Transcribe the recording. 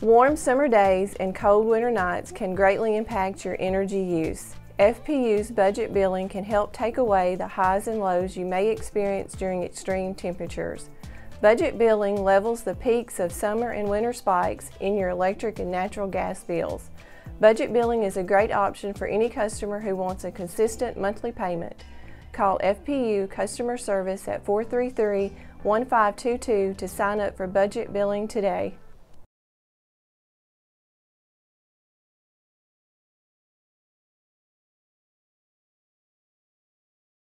Warm summer days and cold winter nights can greatly impact your energy use. FPU's budget billing can help take away the highs and lows you may experience during extreme temperatures. Budget billing levels the peaks of summer and winter spikes in your electric and natural gas bills. Budget billing is a great option for any customer who wants a consistent monthly payment. Call FPU customer service at 433 1522 to sign up for budget billing today.